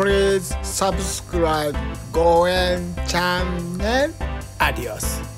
please subscribe Goen channel. Adios.